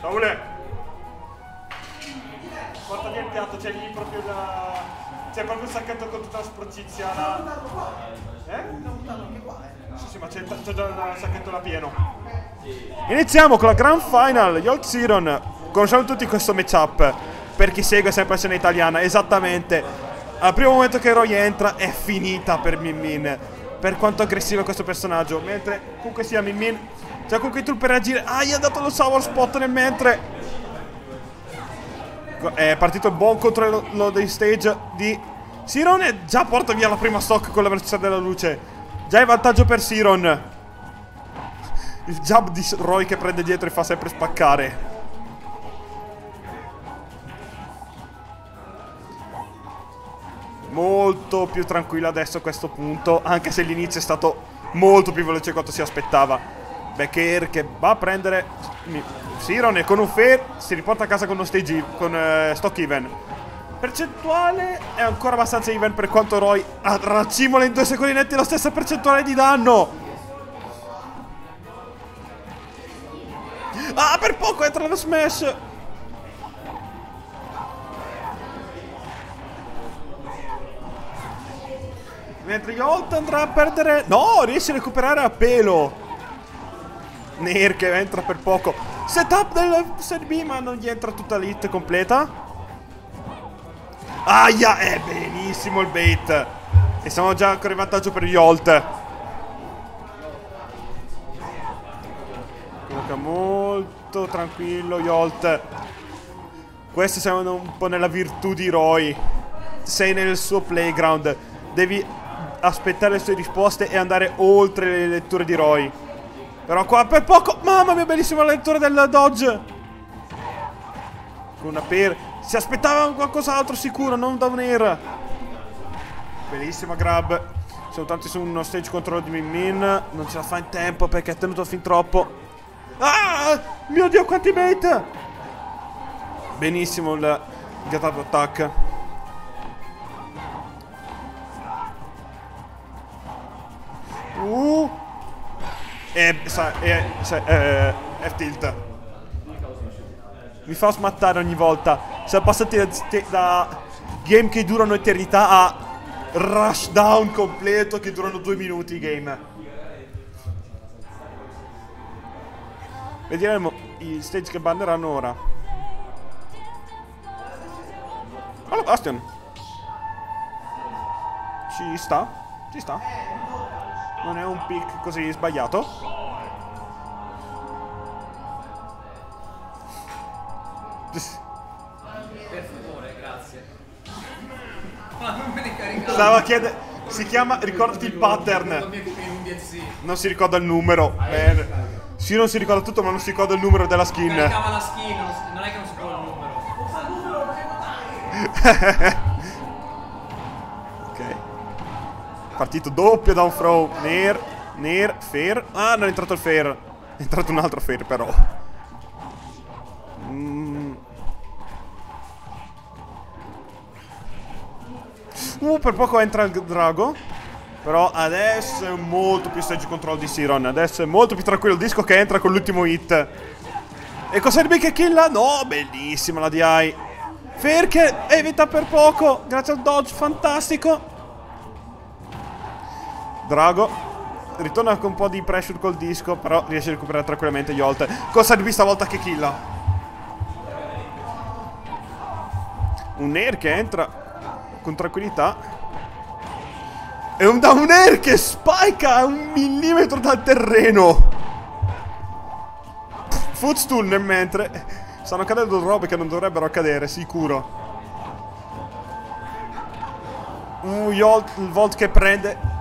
Saule! Portami il piatto, c'è lì proprio da... C'è proprio il sacchetto con tutta la sporcizia. La... Eh? Sì, sì, ma c'è, già il sacchetto là pieno. Iniziamo con la Grand Final, Yolt Siron. Conosciamo tutti questo matchup. Per chi segue sempre la scena italiana, esattamente. Al primo momento che Roy entra è finita per Min Min. Per quanto aggressivo è questo personaggio. Mentre comunque sia Min Min. C'è comunque il tool per reagire. Ah, gli ha dato lo sour spot nel mentre. È partito il buon controllo dei stage di Siron e già porta via la prima stock con la velocità della luce. Già è vantaggio per Siron. Il jab di Roy che prende dietro e fa sempre spaccare. Molto più tranquillo adesso a questo punto, anche se l'inizio è stato molto più veloce di quanto si aspettava. Becker che va a prendere Siron e con un fair si riporta a casa con uno stage con uh, stock even. Percentuale è ancora abbastanza even per quanto Roy raccimola in due secondi netti la stessa percentuale di danno. Ah, per poco entra lo smash. Mentre Yolt andrà a perdere... No, riesce a recuperare a pelo. Nair che entra per poco. Setup del set B, ma non gli entra tutta l'hit completa. Aia, è benissimo il bait. E siamo già ancora in vantaggio per Yolt. Gioca molto tranquillo Yolt. Questo siamo un po' nella virtù di Roy. Sei nel suo playground. Devi aspettare le sue risposte e andare oltre le letture di Roy. Però qua per poco... Mamma mia, bellissima la lettura del dodge. Con una per... Si aspettava qualcos'altro sicuro, non da un air. Bellissima grab. Siamo tanti su uno stage control di Min Min. Non ce la fa in tempo perché è tenuto fin troppo. Ah! Mio Dio, quanti bait! Benissimo il get attack. Uh! E, e, sa, eh, F-tilt. Mi fa smattare ogni volta. Siamo passati da, da game che durano eternità a rush down completo che durano due minuti game. Vedremo i stage che banneranno ora. Allora, Bastion. Ci sta? Ci sta? Non è un pick così sbagliato? Per favore, grazie. Ma non me ne caricare. Stava chiedendo... Si chiama... Ricordati il pattern. Non si ricorda il numero. Bene. Sì, non si ricorda tutto, ma non si ricorda il numero della skin. Caricava la skin, non, non è che non si ricorda il numero. Partito doppio down throw. Nair, Nair, fair. Ah, non è entrato il fair. È entrato un altro fair, però. Mm. Uh, per poco entra il drago. Però adesso è molto più stage control di Siron. Adesso è molto più tranquillo il disco che entra con l'ultimo hit. E cosa Serbi che killa? No, bellissima la DI. Fair che evita per poco. Grazie al dodge, fantastico. Drago. Ritorna con un po' di pressure col disco. Però riesce a recuperare tranquillamente Yolt. Cosa Serbi stavolta che killa? Un air che entra con tranquillità. È un down air che spicca un millimetro dal terreno. Footstool nel mentre. Stanno cadendo robe che non dovrebbero accadere, sicuro. Uh, Yolt, il Volt che prende.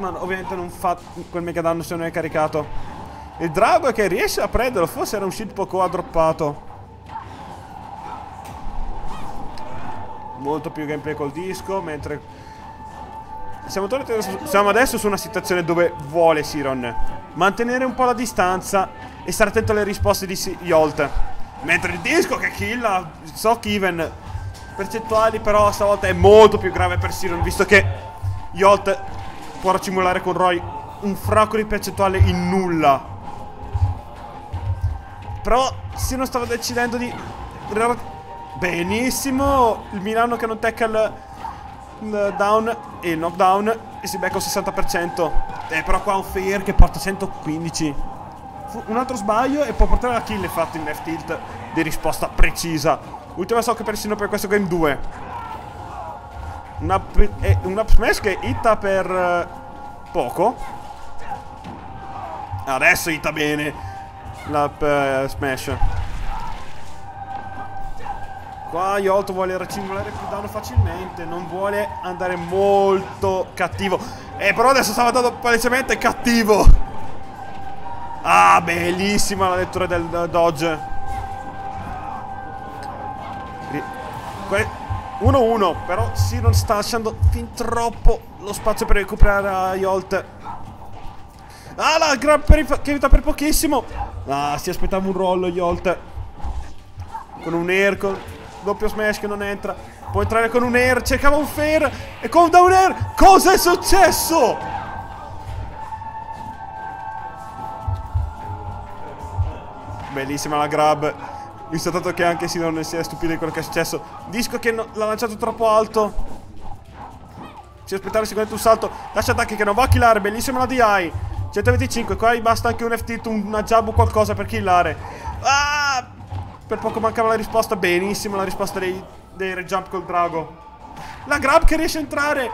Ma ovviamente non fa quel mega danno se non è caricato. Il drago è che riesce a prenderlo. Forse era un shit poco ha droppato. Molto più gameplay col disco, mentre siamo, siamo, adesso su una situazione dove vuole Siron mantenere un po' la distanza e stare attento alle risposte di Yolt. Mentre il disco che killa Sock Even percentuali però stavolta è molto più grave per Siron visto che Yolt può racimolare con Roy un fracco di percentuale in nulla. Però si non stava decidendo di... Benissimo. Il Milano che non tecca il, il down e il knockdown e si becca un 60%. Eh, però qua un fair che porta 115. Un altro sbaglio e può portare la kill fatto in left tilt di risposta precisa. Ultima shock persino per questo game 2. Un up, eh, un up smash che hitta per eh, poco. Adesso hitta bene l'up eh, smash. Qua Yolto vuole racimolare più danno facilmente, non vuole andare molto cattivo. Eh, però adesso stava andando palesemente cattivo. Ah, bellissima la lettura del dodge. 1-1, però Siron sta lasciando fin troppo lo spazio per recuperare Yolt. Ah, la grab per che evita per pochissimo. Ah, si aspettava un rollo Yolt. Con un air, con doppio smash che non entra. Può entrare con un air, cercava un fair e con down air. Cosa è successo? Bellissima la grab. Visto tanto che anche Sidon si è stupito di quello che è successo. Disco che no, l'ha lanciato troppo alto. Si aspettava sicuramente un salto. Lascia attacchi che non va a killare. Bellissima la DI. 125. Qua basta anche un FT, una jab o qualcosa per killare. Ah! Per poco mancava la risposta. Benissimo la risposta dei, dei rejump col drago. La grab che riesce a entrare.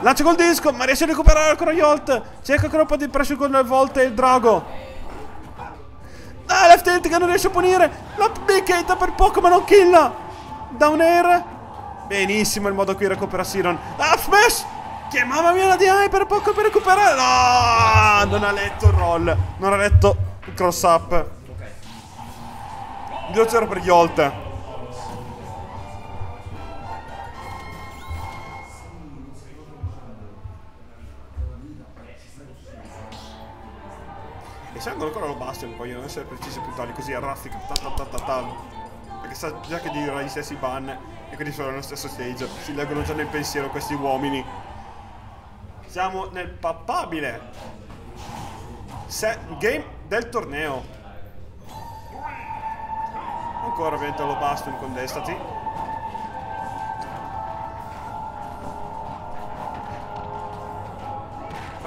Lancia col disco, ma riesce a recuperare ancora Yolt. Cerca ancora un po' di pressure con le volte il drago. Ah, left tilt che non riesce a punire. La hit per poco ma non killa. Down air. Benissimo il modo qui recupera Siron. Ah, smash. Che mamma mia la DI per poco per recuperare. No, non ha letto il roll. Non ha letto il cross up. 2-0 per Yolt. Servono ancora lo Bastion, vogliono essere precisi e puntuali, così a raffica. Perché sa già che dirà gli stessi ban e quindi sono nello stesso stage. Si leggono già nel pensiero questi uomini. Siamo nel papabile Se game del torneo. Ancora ovviamente lo Bastion con Destati.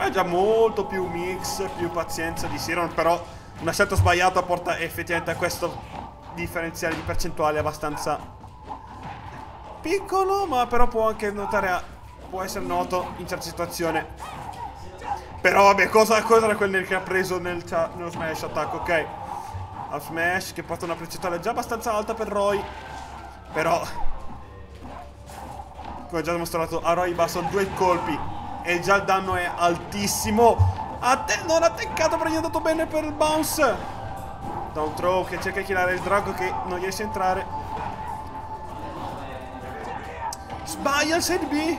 È già molto più mix, più pazienza di Siron, però una scelta sbagliata porta effettivamente a questo differenziale di percentuale abbastanza piccolo, ma però può anche notare, può essere noto in certe situazioni. Però vabbè, cosa, cosa era quel che ha preso nel, nello smash attacco, ok. Al smash che porta una percentuale già abbastanza alta per Roy, però come già dimostrato a Roy bastano due colpi e già il danno è altissimo. Atte non ha teccato, però gli è andato bene per il bounce. Down throw che cerca di killare il drago che non riesce a entrare. Sbaglia il side B.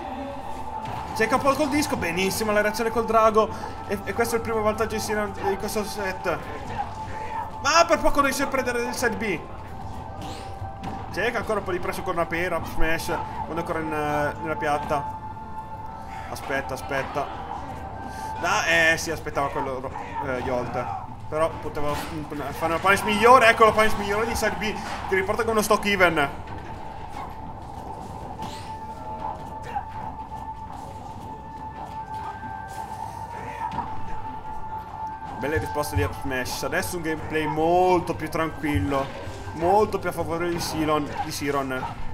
Cerca po' col disco. Benissimo la reazione col drago. E, e questo è il primo vantaggio di questo set. Ma per poco riesce a prendere il side B. Cerca ancora un po' di presso con una pera, smash, quando ancora in, uh, nella piatta. Aspetta, aspetta. Ah, eh, sì, aspettava quello eh, Yolt. Però poteva fare una punish migliore. Ecco la punish migliore di Side B. Che riporta con uno stock even. Belle risposte di Up Smash. Adesso un gameplay molto più tranquillo. Molto più a favore di Siron. Di Siron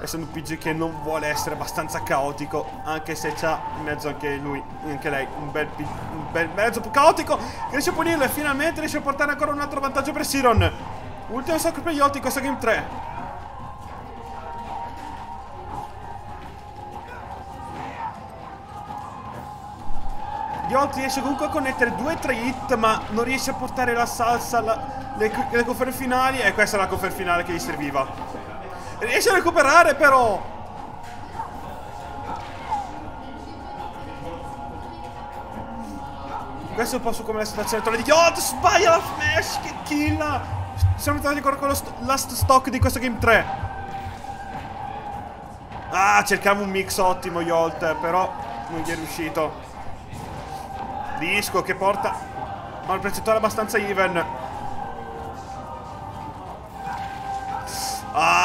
essendo un PG che non vuole essere abbastanza caotico, anche se c'ha in mezzo anche lui, anche lei, un bel, un bel mezzo caotico, riesce a punirlo e finalmente riesce a portare ancora un altro vantaggio per Siron. Ultimo sacco per Yoti in questa game 3. Yolt riesce comunque a connettere 2-3 hit ma non riesce a portare la salsa, la, le, le conferme finali e questa è la conferma finale che gli serviva. Riesce a recuperare però. Questo è un po' su come la situazione di Oh sbaglia la smash Che killa Siamo tornati ancora con lo st last stock di questo game 3 Ah cercavo un mix ottimo Yolt Però non gli è riuscito. Disco che porta Ma il percentuale abbastanza even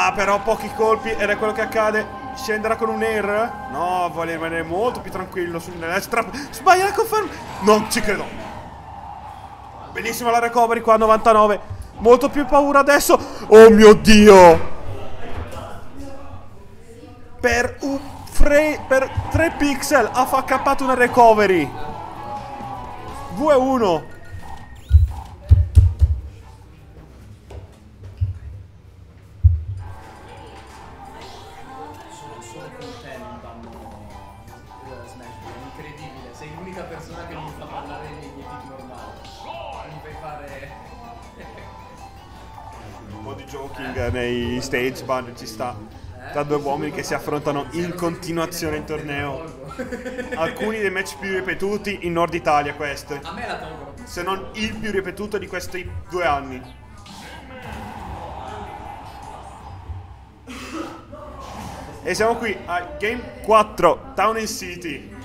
Ah, però pochi colpi ed è quello che accade. Scenderà con un air? No, vuole rimanere molto più tranquillo sull'extra. Sbaglia la conferma. Non ci credo. Bellissima la recovery qua, 99. Molto più paura adesso. Oh mio Dio. Per un frame, per 3 pixel ha faccapato una recovery. 2-1. L'unica persona che non mi fa parlare nei miei tipi normali. Mi fai fare. Un po' di joking nei stage ban ci sta. Tra due uomini che si affrontano in continuazione in torneo. Alcuni dei match più ripetuti in Nord Italia questi. A me la tolgono. Se non il più ripetuto di questi due anni. E siamo qui a Game 4, Town and City.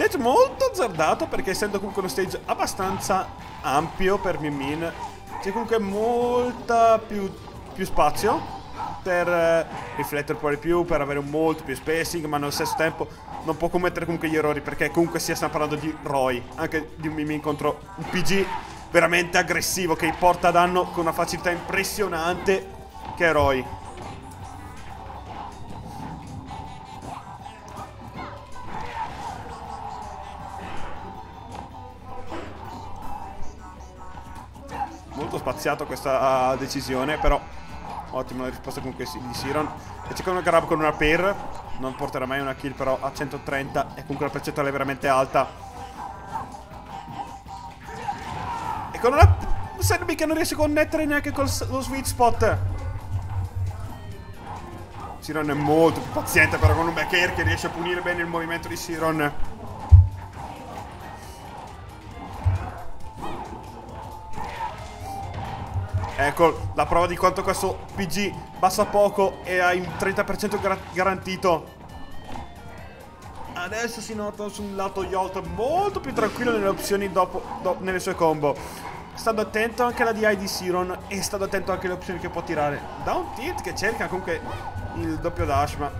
Stage molto azzardato perché essendo comunque uno stage abbastanza ampio per Min Min c'è comunque molta più, più spazio per eh, riflettere un po' di più, per avere molto più spacing, ma nello stesso tempo non può commettere comunque gli errori perché comunque sia stiamo parlando di Roy, anche di un Min Min contro un PG veramente aggressivo che porta danno con una facilità impressionante che è Roy. Spaziato questa uh, decisione, però ottima la risposta comunque di Siron. E c'è una grab con una pair, non porterà mai una kill però a 130 e comunque la percentuale è veramente alta. E con una Serbi che non riesce a connettere neanche con lo sweet spot. Siron è molto più paziente però con un back air che riesce a punire bene il movimento di Siron. Ecco la prova di quanto questo PG basta poco e ha il 30% gar- garantito. Adesso si nota sul lato Yolt molto più tranquillo nelle opzioni dopo, do- nelle sue combo. Stando attento anche alla DI di Siron e stando attento anche alle opzioni che può tirare. Da un tilt che cerca comunque il doppio dash, ma...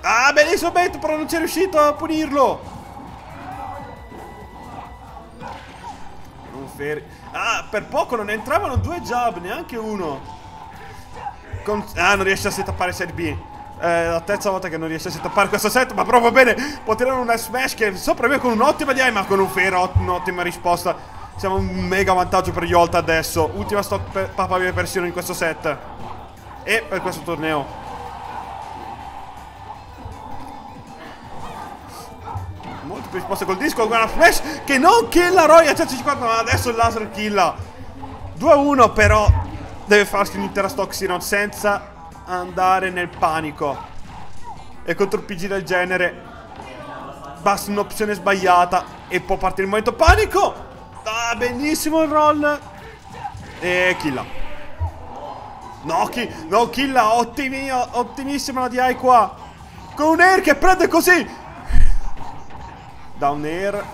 Ah, bellissimo bait, però non c'è riuscito a punirlo. Ferri. Ah, per poco non entravano due jab, neanche uno. Con- Ah, non riesce a setappare set B. È la terza volta che non riesce a setappare questo set, ma proprio bene. Può tirare una smash che sopravvive con un'ottima DI, ma con un fair, ot- un'ottima risposta. Siamo un mega vantaggio per Yolt adesso. Ultima stop per papabile versione in questo set. E per questo torneo. Risposte col disco con una flash che non killa Roy a 150 ma adesso il laser killa 2-1 però deve farsi un'intera stock Siron senza andare nel panico. E contro PG del genere basta un'opzione sbagliata e può partire il momento panico. Ah benissimo il roll. E killa no, ki no killa ottimi ottimissima la DI qua. Con un air che prende così down air.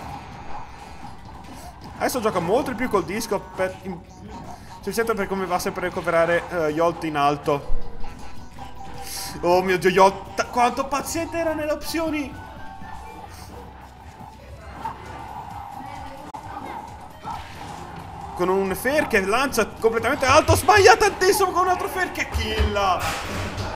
Adesso gioca molto di più col disco per, in, semplicemente per come va sempre a recuperare uh, Yolt in alto. Oh mio dio Yolt quanto paziente era nelle opzioni! Con un fair che lancia completamente alto sbaglia tantissimo con un altro fair che killa